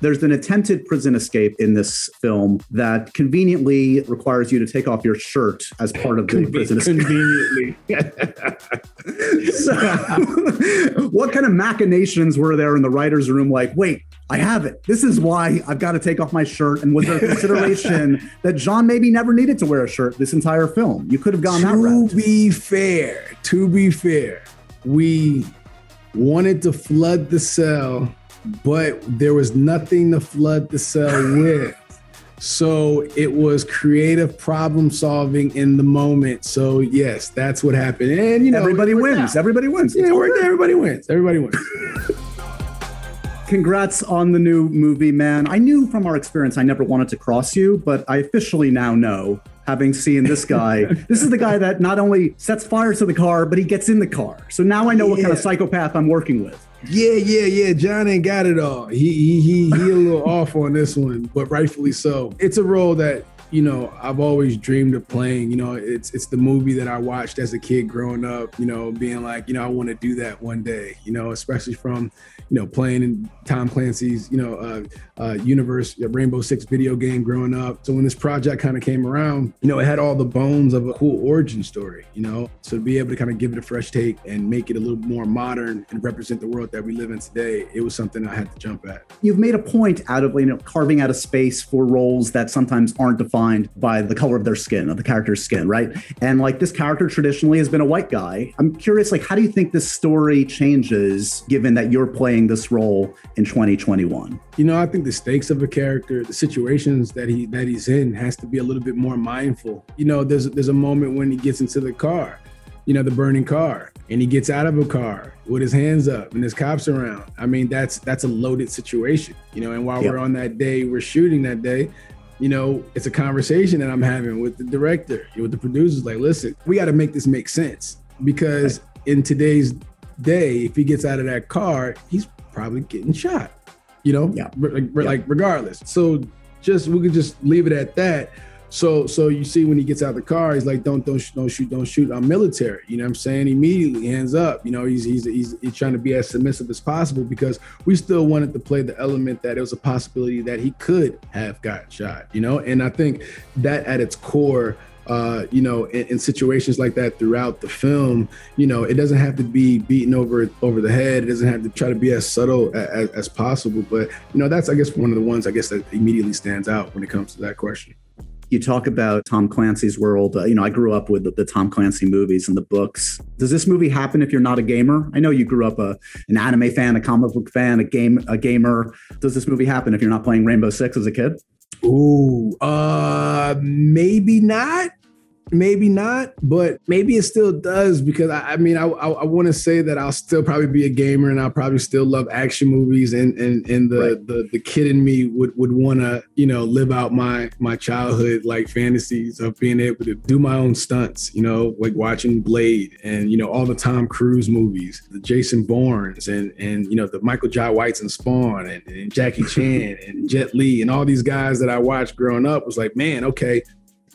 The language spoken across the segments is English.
There's an attempted prison escape in this film that conveniently requires you to take off your shirt as part of the Conven- prison escape. conveniently. So, what kind of machinations were there in the writer's room? Like, wait, I have it. This is why I've got to take off my shirt. And was there a consideration that John maybe never needed to wear a shirt this entire film? You could have gone that route. to be fair, to be fair, we wanted to flood the cell, but there was nothing to flood the cell with. So it was creative problem solving in the moment. So yes, that's what happened. And you know, Everybody wins. Everybody wins. Yeah, It's it all worked everybody wins. Everybody wins. Congrats on the new movie, man. I knew from our experience I never wanted to cross you, but I officially now know, having seen this guy, this is the guy that not only sets fire to the car, but he gets in the car. So now I know what kind of psychopath I'm working with. Yeah, yeah, yeah. John ain't got it all. He he he he a little off on this one, but rightfully so. It's a role that you know I've always dreamed of playing. You know, it's it's the movie that I watched as a kid growing up. You know, being like, you know, I want to do that one day. You know, especially from you know playing in Tom Clancy's you know uh, uh, universe, Rainbow Six video game growing up. So when this project kind of came around, you know, it had all the bones of a cool origin story. You know, so to be able to kind of give it a fresh take and make it a little more modern and represent the world that we live in today, it was something I had to jump at. You've made a point out of you know carving out a space for roles that sometimes aren't defined by the color of their skin, of the character's skin, right? And like this character traditionally has been a white guy. I'm curious, like, how do you think this story changes given that you're playing this role in 2021? You know, I think the stakes of a character, the situations that he that he's in, has to be a little bit more mindful. You know, there's there's a moment when he gets into the car, you know, the burning car, and he gets out of a car with his hands up and there's cops around. I mean, that's that's a loaded situation, you know. And while Yeah. we're on that day, we're shooting that day. You know, it's a conversation that I'm having with the director, with the producers. Like, listen, we got to make this make sense because in today's day, if he gets out of that car, he's probably getting shot. You know, Yeah. Re- Yeah. like regardless. So just we could just leave it at that. So so you see when he gets out of the car, he's like, don't don't don't shoot don't shoot. I'm military. You know what I'm saying? Immediately hands up. You know he's he's he's, he's trying to be as submissive as possible because we still wanted to play the element that it was a possibility that he could have got shot. You know, and I think that at its core. Uh, you know, in, in situations like that throughout the film, you know, it doesn't have to be beaten over over the head. It doesn't have to try to be as subtle as, as possible. But you know, that's I guess one of the ones I guess that immediately stands out when it comes to that question. You talk about Tom Clancy's world. Uh, you know, I grew up with the, the Tom Clancy movies and the books. Does this movie happen if you're not a gamer? I know you grew up a, an anime fan, a comic book fan, a game a gamer. Does this movie happen if you're not playing Rainbow Six as a kid? Ooh, uh, maybe not. Maybe not, but maybe it still does because I, I mean, I, I, I want to say that I'll still probably be a gamer and I'll probably still love action movies and and and the Right. the, the kid in me would would want to you know live out my my childhood like fantasies of being able to do my own stunts, you know, like watching Blade and you know all the Tom Cruise movies, the Jason Bournes and and you know the Michael Jai Whites and Spawn and, and Jackie Chan and Jet Li and all these guys that I watched growing up was like, man, okay,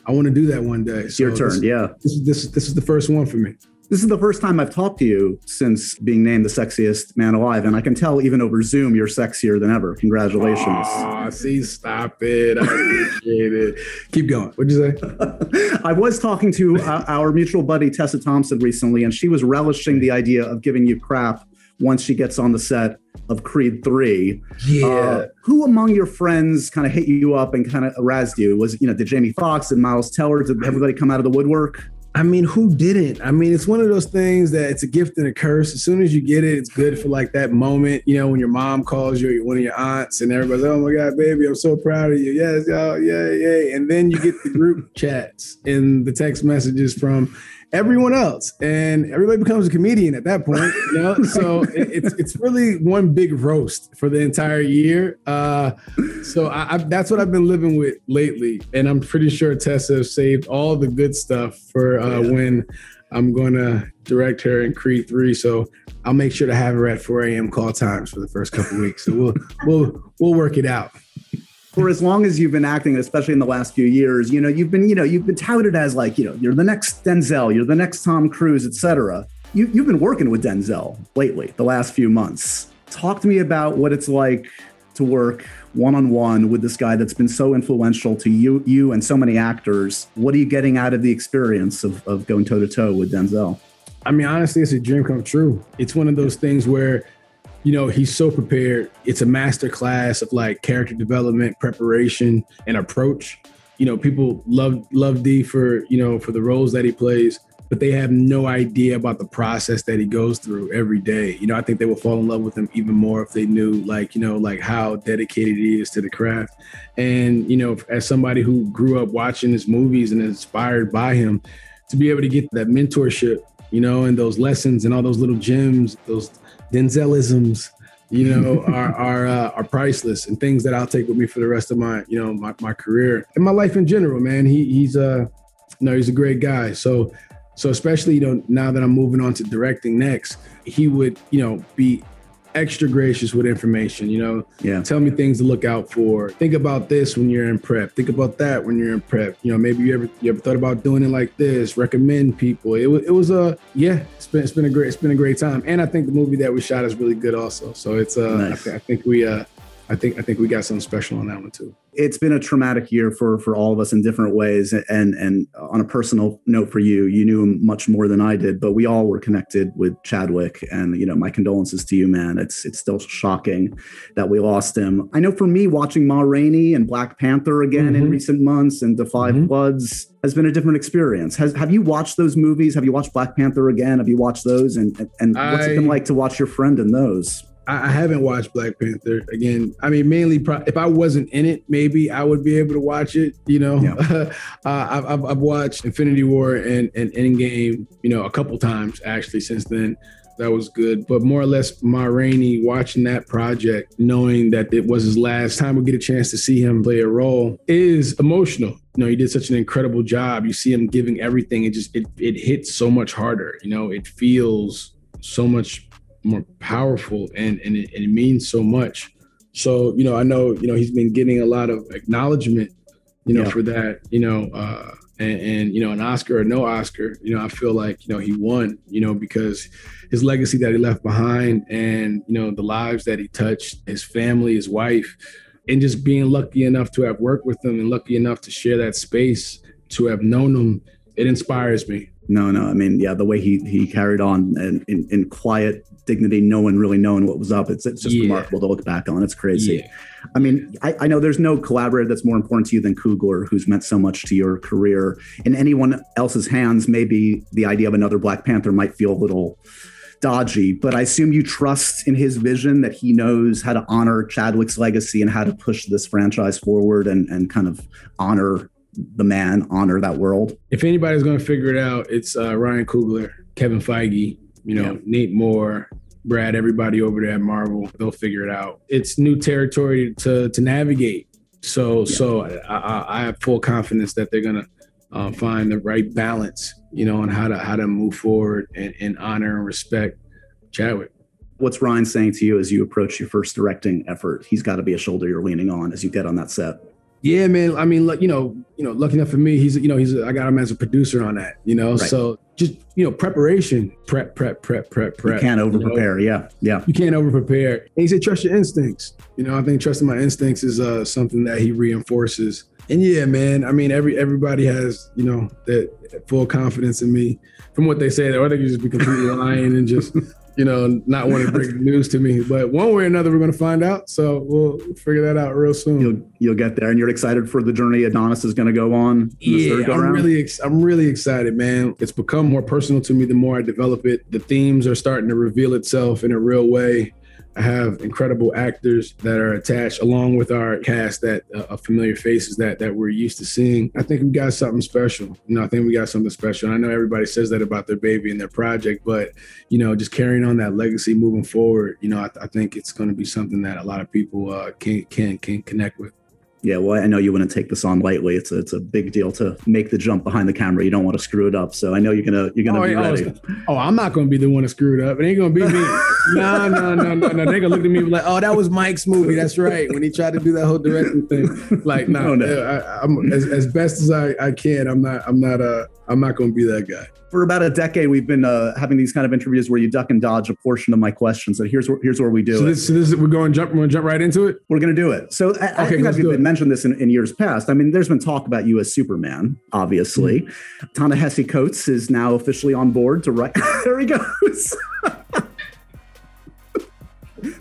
I want to do that one day. It's your turn. This, yeah. this is this is this is the first one for me. This is the first time I've talked to you since being named the sexiest man alive. And I can tell even over Zoom, you're sexier than ever. Congratulations. Aw, see, stop it. I appreciate it. Keep going. What'd you say? I was talking to uh, our mutual buddy Tessa Thompson recently, and she was relishing the idea of giving you crap once she gets on the set of Creed 3. Yeah. Uh, who among your friends kind of hit you up and kind of razzed you? Was, you know, did Jamie Foxx and Miles Teller, did everybody come out of the woodwork? I mean, who didn't? I mean, it's one of those things that it's a gift and a curse. As soon as you get it, it's good for like that moment, you know, when your mom calls you, or one of your aunts, and everybody's, oh my God, baby, I'm so proud of you. Yes, y'all, yeah, yeah. And then you get the group chats and the text messages from everyone else, and everybody becomes a comedian at that point, you know? so it, it's it's really one big roast for the entire year. Uh, so I, I, that's what I've been living with lately, and I'm pretty sure Tessa saved all the good stuff for uh, Yeah. when I'm going to direct her in Creed Three. So I'll make sure to have her at 4 a.m. call times for the first couple weeks. So we'll we'll we'll work it out. For as long as you've been acting, especially in the last few years, you know, you've been, you know, you've been touted as like, you know, you're the next Denzel, you're the next Tom Cruise, etc. You, you've been working with Denzel lately, the last few months. Talk to me about what it's like to work one on one with this guy that's been so influential to you, you and so many actors. What are you getting out of the experience of, of going toe to toe with Denzel? I mean, honestly, it's a dream come true. It's one of those things where, you know, he's so prepared. It's a master class of like character development, preparation, and approach. You know, people love love D for you know for the roles that he plays but they have no idea about the process that he goes through every day. You know, I think they will fall in love with him even more if they knew, like, you know, like how dedicated he is to the craft. And, you know, as somebody who grew up watching his movies and inspired by him, to be able to get that mentorship, you know, and those lessons and all those little gems, those Denzelisms, you know, are are uh, are priceless and things that I'll take with me for the rest of my, you know, my, my career and my life in general, man. He he's uh no, he's a great guy. So so especially, you know, now that I'm moving on to directing next, he would, you know, be extra gracious with information, you know. Yeah. Tell me things to look out for. Think about this when you're in prep. Think about that when you're in prep. You know, maybe you ever you ever thought about doing it like this. Recommend people. It was it was a yeah. It's been it's been a great it's been a great time. And I think the movie that we shot is really good also. So it's uh nice. I, th- I think we uh I think I think we got something special on that one too. It's been a traumatic year for for all of us in different ways, and and on a personal note for you, you knew him much more than I did, but we all were connected with Chadwick, and you know my condolences to you, man. It's it's still shocking that we lost him. I know for me, watching Ma Rainey and Black Panther again mm-hmm. in recent months and 5 mm-hmm. Bloods has been a different experience. Has have you watched those movies? Have you watched Black Panther again? Have you watched those? And and, and what's I, it been like to watch your friend in those? I, haven't watched Black Panther again. I mean, mainly pro- if I wasn't in it, maybe I would be able to watch it. You know, yeah. uh, I've, I've, I've watched Infinity War and, and Endgame, you know, a couple times actually since then. That was good, but more or less, Ma Rainey watching that project, knowing that it was his last time we get a chance to see him play a role, is emotional. You know, he did such an incredible job. You see him giving everything. It just it it hits so much harder. You know, it feels so much more powerful and and it, and it means so much. So you know, I know you know he's been getting a lot of acknowledgement, you know, yeah. for that. You know, uh, and, and you know, an Oscar or no Oscar, you know, I feel like you know he won. You know, because his legacy that he left behind, and you know, the lives that he touched, his family, his wife, and just being lucky enough to have worked with them and lucky enough to share that space, to have known them, it inspires me. No, no. I mean, yeah, the way he he carried on and in, in quiet dignity, no one really knowing what was up. It's it's just yeah. remarkable to look back on. It's crazy. Yeah. I mean, I, I, know there's no collaborator that's more important to you than Coogler, who's meant so much to your career. In anyone else's hands, maybe the idea of another Black Panther might feel a little dodgy, but I assume you trust in his vision that he knows how to honor Chadwick's legacy and how to push this franchise forward and, and kind of honor the man, honor that world. If anybody's going to figure it out, it's uh, Ryan Coogler, Kevin Feige, you know, yeah. Nate Moore, Brad, everybody over there at Marvel. They'll figure it out. It's new territory to to navigate. So yeah. so I, I, have full confidence that they're gonna uh, find the right balance, you know, on how to how to move forward and, and honor and respect Chadwick. What's Ryan saying to you as you approach your first directing effort? He's got to be a shoulder you're leaning on as you get on that set. Yeah, man. I mean, like you know, you know, lucky enough for me, he's you know, he's I got him as a producer on that. You know, right. so just you know, preparation, prep, prep, prep, prep, prep. You can't over prepare. You know? Yeah, yeah. You can't over prepare. And he said, trust your instincts. You know, I think trusting my instincts is uh, something that he reinforces. And yeah, man. I mean, every everybody has you know that full confidence in me. From what they say, or they could just be completely lying and just you know, not want to break the news to me. But one way or another, we're going to find out. So we'll figure that out real soon. You'll you'll get there, and you're excited for the journey Adonis is going to go on. Yeah, I'm really ex- I'm really excited, man. It's become more personal to me the more I develop it. The themes are starting to reveal itself in a real way. I have incredible actors that are attached, along with our cast that uh, familiar faces that that we're used to seeing. I think we got something special. You know, I think we got something special. And I know everybody says that about their baby and their project, but you know, just carrying on that legacy moving forward, you know, I, I think it's going to be something that a lot of people uh, can can can connect with. Yeah, well, I know you wouldn't take this on lightly. It's a, it's a big deal to make the jump behind the camera. You don't want to screw it up. So I know you're gonna you're gonna oh, be ready. Oh, I'm not gonna be the one to screw it up. It ain't gonna be me. no, no, no, no, no. They gonna look at me like, oh, that was Mike's movie. That's right. When he tried to do that whole directing thing, like, no, no, no. I, am as, as best as I, I can. I'm not. I'm not. Uh, I'm not going to be that guy. For about a decade, we've been uh, having these kind of interviews where you duck and dodge a portion of my questions. So here's where here's where we do so it. This, so this is, we're going jump. We're going to jump right into it. We're going to do it. So I, I think I've been mentioned this in, in, years past. I mean, there's been talk about you as Superman. Obviously, mm-hmm. Ta-Nehisi Coates is now officially on board to write. there he goes.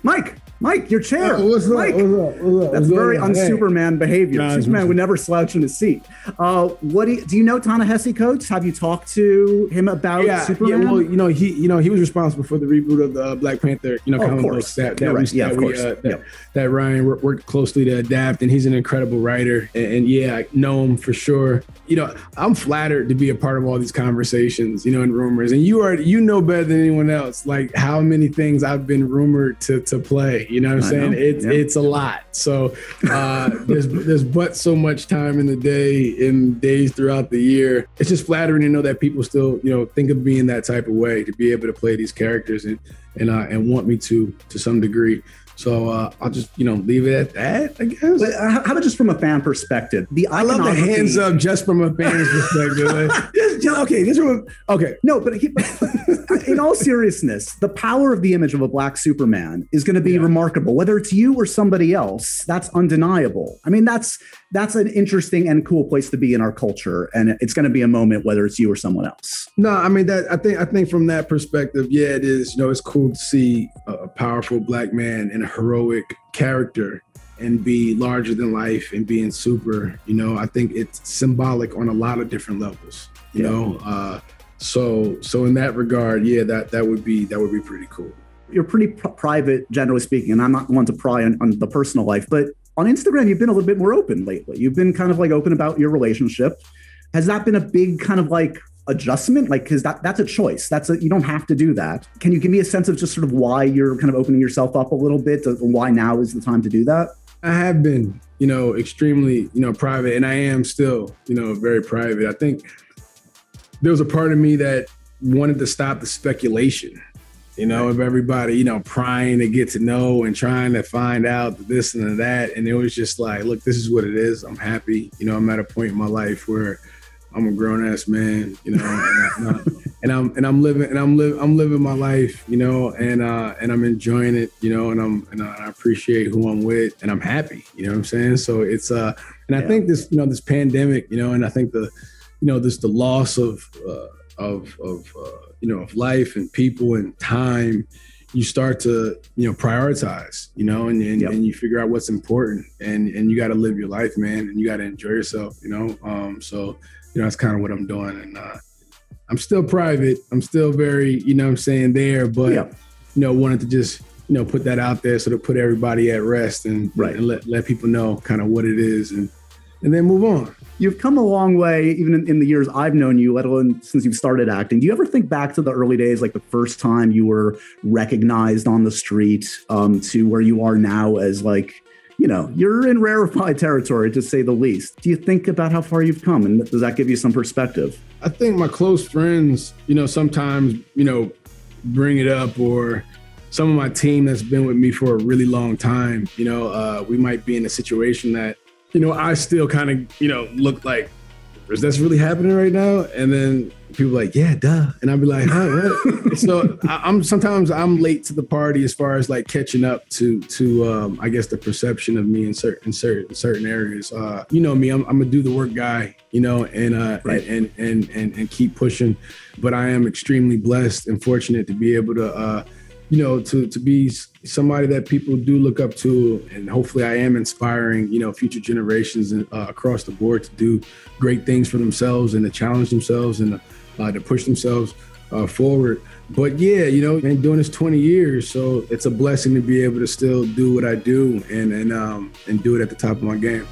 Mike, Mike, your chair. Oh, what's Mike. Up? What's up? What's up? That's very un-Superman hey. behavior. Nah, Superman would never slouch in his seat. Uh, what do you, do you know Ta-Nehisi Coates? Have you talked to him about yeah, Superman? Yeah, well, you know, he you know he was responsible for the reboot of the Black Panther. You know, oh, comic books that that, right. we, yeah, that, we, uh, that, yep. that, Ryan worked closely to adapt, and he's an incredible writer. And, and, yeah, I know him for sure. You know, I'm flattered to be a part of all these conversations. You know, and rumors, and you are you know better than anyone else. Like how many things I've been rumored to to play. You know what I'm saying? It's it's a lot. So uh, there's there's but so much time in the day, in days throughout the year. It's just flattering to know that people still you know think of me in that type of way to be able to play these characters and and uh, and want me to to some degree. So uh, I'll just you know leave it at that, I guess. But how about just from a fan perspective? The I love the hands up just from a fan's perspective. just, okay, just from a, okay. No, but he, in all seriousness, the power of the image of a black Superman is going to be yeah. remarkable. Whether it's you or somebody else, that's undeniable. I mean, that's that's an interesting and cool place to be in our culture, and it's going to be a moment whether it's you or someone else. No, I mean that. I think I think from that perspective, yeah, it is. You know, it's cool to see a powerful black man in heroic character and be larger than life and being super. You know, I think it's symbolic on a lot of different levels. You yeah. know, uh, so so in that regard, yeah, that that would be that would be pretty cool. You're pretty pr- private, generally speaking, and I'm not one to pry on, on the personal life, but on Instagram, you've been a little bit more open lately. You've been kind of like open about your relationship. Has that been a big kind of like adjustment? Like, because that that's a choice. That's a you don't have to do that. Can you give me a sense of just sort of why you're kind of opening yourself up a little bit? Why now is the time to do that? I have been, you know, extremely, you know, private, and I am still, you know, very private. I think there was a part of me that wanted to stop the speculation you know, of everybody, you know, prying to get to know and trying to find out this and that. And it was just like, look, this is what it is. I'm happy. You know, I'm at a point in my life where I'm a grown ass man, you know, and, I, and I'm and I'm living and I'm living I'm living my life, you know, and uh and I'm enjoying it, you know, and I'm and I appreciate who I'm with and I'm happy, you know what I'm saying? So it's uh and I yeah. think this, you know, this pandemic, you know, and I think the you know, this the loss of uh of of uh, you know of life and people and time you start to you know prioritize you know and and, yep. and you figure out what's important and and you got to live your life man and you got to enjoy yourself you know um so you know that's kind of what i'm doing and uh i'm still private i'm still very you know i'm saying there but yep. you know wanted to just you know put that out there so to put everybody at rest and, right. and let, let people know kind of what it is and and then move on You've come a long way, even in, in, the years I've known you, let alone since you've started acting. Do you ever think back to the early days, like the first time you were recognized on the street, um, to where you are now as like, you know, you're in rarefied territory to say the least. Do you think about how far you've come, and does that give you some perspective? I think my close friends, you know, sometimes you know, bring it up or some of my team that's been with me for a really long time, you know, uh, we might be in a situation that you know, I still kind of, you know, look like, is this really happening right now? And then people like, yeah, duh. And I'd be like, huh, what? so I, am sometimes I'm late to the party as far as like catching up to to um, I guess the perception of me in certain certain certain areas. Uh, you know me, I'm, I'm a do the work guy, you know, and uh right. and, and and and keep pushing. But I am extremely blessed and fortunate to be able to uh you know, to to be somebody that people do look up to, and hopefully I am inspiring, you know, future generations uh, across the board to do great things for themselves and to challenge themselves and uh, to push themselves uh, forward. But yeah, you know, been doing this 20 years, so it's a blessing to be able to still do what I do and and um and do it at the top of my game.